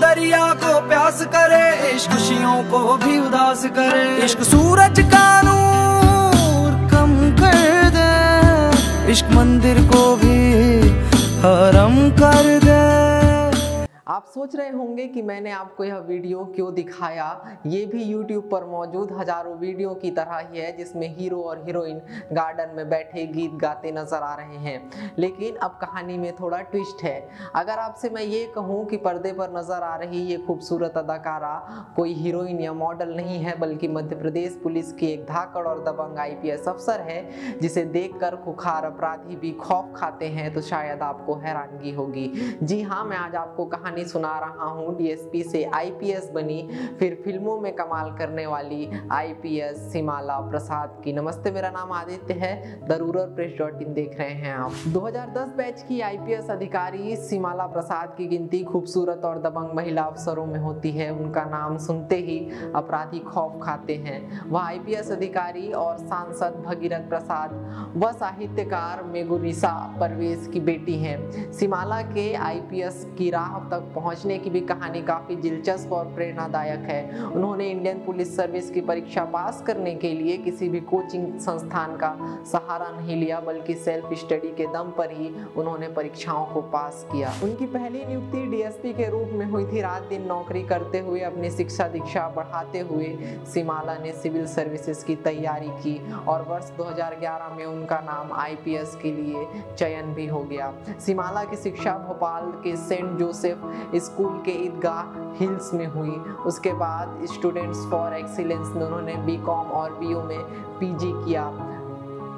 दरिया को प्यास करे, इश्क खुशियों को भी उदास करे। इश्क सूरज का नूर कम कर दे, इश्क मंदिर को भी हरम कर दे आप सोच रहे होंगे कि मैंने आपको यह वीडियो क्यों दिखाया? ये भी YouTube पर मौजूद हज़ारों वीडियो की तरह ही है, जिसमें हीरो और हीरोइन गार्डन में बैठे गीत गाते नज़र आ रहे हैं। लेकिन अब कहानी में थोड़ा ट्विस्ट है। अगर आपसे मैं ये कहूँ कि पर्दे पर नज़र आ रही ये खूबसूरत अदाकारा कोई हीरोइन या मॉडल नहीं है, बल्कि मध्य प्रदेश पुलिस की एक धाकड़ और दबंग आईपीएस अफसर है, जिसे देख कर खुखार अपराधी भी खौफ खाते हैं तो शायद आपको हैरानगी होगी। जी हाँ मैं आज आपको कहानी सुना रहा हूँ डीएसपी से आईपीएस बनी, फिर फ़िल्मों में कमाल करने वाली आईपीएस सिमाला प्रसाद की। नमस्ते, मेरा नाम आदित्य है the rural press dot in देख रहे हैं आप। 2010 बैच की आईपीएस अधिकारी सिमाला प्रसाद की गिनती खूबसूरत और दबंग महिला अफसरों में होती है। उनका नाम सुनते ही अपराधी खौफ खाते हैं। वह आईपीएस अधिकारी और सांसद भगीरथ प्रसाद व साहित्यकार मेगुरिसा परवेज की बेटी हैं। सिमाला के आईपीएस की राह तक पहुँचने की भी कहानी काफ़ी दिलचस्प और प्रेरणादायक है। उन्होंने इंडियन पुलिस सर्विस की परीक्षा पास करने के लिए किसी भी कोचिंग संस्थान का सहारा नहीं लिया, बल्कि सेल्फ स्टडी के दम पर ही उन्होंने परीक्षाओं को पास किया। उनकी पहली नियुक्ति डीएसपी के रूप में हुई थी। रात दिन नौकरी करते हुए, अपनी शिक्षा दीक्षा बढ़ाते हुए सिमाला ने सिविल सर्विसेज़ की तैयारी की और वर्ष 2011 में उनका नाम आईपीएस के लिए चयन भी हो गया। सिमाला की शिक्षा भोपाल के सेंट जोसेफ स्कूल के ईदगाह हिल्स में हुई। उसके बाद स्टूडेंट्स फॉर एक्सीलेंस में उन्होंने बी कॉम और बीओ में पीजी किया।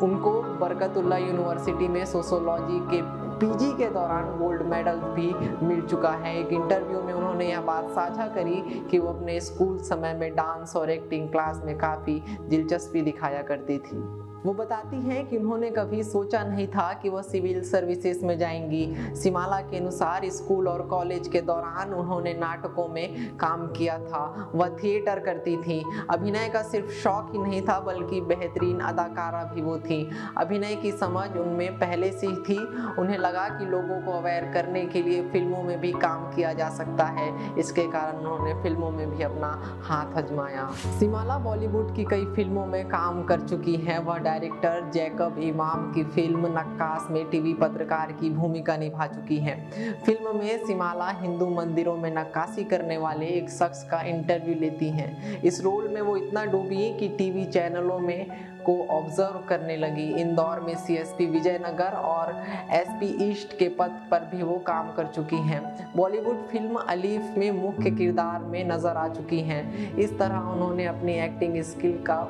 उनको बरकतुल्ला यूनिवर्सिटी में सोशोलॉजी के पीजी के दौरान गोल्ड मेडल भी मिल चुका है। एक इंटरव्यू में उन्होंने यह बात साझा करी कि वो अपने स्कूल समय में डांस और एक्टिंग क्लास में काफ़ी दिलचस्पी दिखाया करती थी। वो बताती हैं कि उन्होंने कभी सोचा नहीं था कि वह सिविल सर्विसेज़ में जाएँगी। सिमाला के अनुसार स्कूल और कॉलेज के दौरान उन्होंने नाटकों में काम किया था। वह थिएटर करती थी। अभिनय का सिर्फ़ शौक ही नहीं था, बल्कि बेहतरीन अदाकारा भी वो थी। अभिनय की समझ उनमें पहले से ही थी। उन्हें लगा कि लोगों को अवेयर करने के लिए फ़िल्मों में भी काम किया जा सकता है। इसके कारण उन्होंने फ़िल्मों में भी अपना हाथ आजमाया। सिमाला बॉलीवुड की कई फ़िल्मों में काम कर चुकी हैं। वह डायरेक्टर जैकब इमाम की फ़िल्म नक्काश में टीवी पत्रकार की भूमिका निभा चुकी हैं। फ़िल्म में सिमाला हिंदू मंदिरों में नक्काशी करने वाले एक शख्स का इंटरव्यू लेती हैं। इस रोल में वो इतना डूबी कि टीवी चैनलों में को ऑब्ज़र्व करने लगी। इंदौर में सीएसपी विजयनगर और एसपी ईस्ट के पद पर भी वो काम कर चुकी हैं। बॉलीवुड फ़िल्म अलीफ में मुख्य किरदार में नज़र आ चुकी हैं। इस तरह उन्होंने अपनी एक्टिंग स्किल का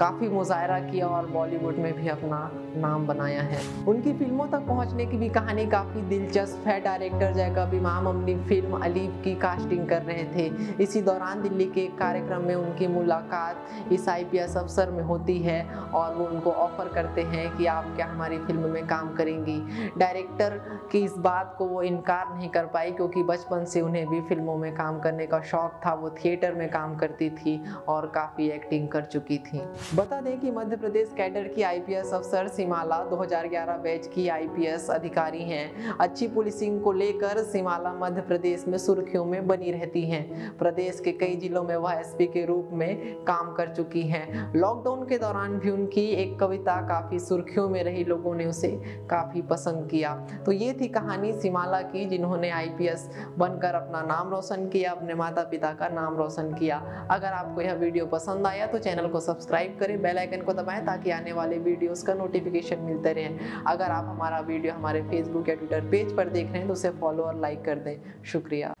काफ़ी मुजाहरा किया और बॉलीवुड में भी अपना नाम बनाया है। उनकी फ़िल्मों तक पहुँचने की भी कहानी काफ़ी दिलचस्प है। डायरेक्टर जैकब इमाम अपनी फ़िल्म अलीफ की कास्टिंग कर रहे थे। इसी दौरान दिल्ली के एक कार्यक्रम में उनकी मुलाकात इस आईपीएस अफसर में होती है और वो उनको ऑफ़र करते हैं कि आप क्या हमारी फ़िल्म में काम करेंगी। डायरेक्टर की इस बात को वो इनकार नहीं कर पाई क्योंकि बचपन से उन्हें भी फ़िल्मों में काम करने का शौक था। वो थिएटर में काम करती थी और काफ़ी एक्टिंग कर चुकी थी। बता दें कि मध्य प्रदेश कैडर की आईपीएस अफसर सिमाला 2011 बैच की आईपीएस अधिकारी हैं। अच्छी पुलिसिंग को लेकर सिमाला मध्य प्रदेश में सुर्खियों में बनी रहती हैं। प्रदेश के कई जिलों में वह एसपी के रूप में काम कर चुकी हैं। लॉकडाउन के दौरान भी उनकी एक कविता काफ़ी सुर्खियों में रही, लोगों ने उसे काफ़ी पसंद किया। तो ये थी कहानी सिमाला की, जिन्होंने आईपीएस बनकर अपना नाम रोशन किया, अपने माता पिता का नाम रोशन किया। अगर आपको यह वीडियो पसंद आया तो चैनल को सब्सक्राइब करें बेल आइकन को दबाएँ ताकि आने वाले वीडियोस का नोटिफिकेशन मिलते रहे। अगर आप हमारा वीडियो हमारे फेसबुक या ट्विटर पेज पर देख रहे हैं तो उसे फॉलो और लाइक कर दें। शुक्रिया।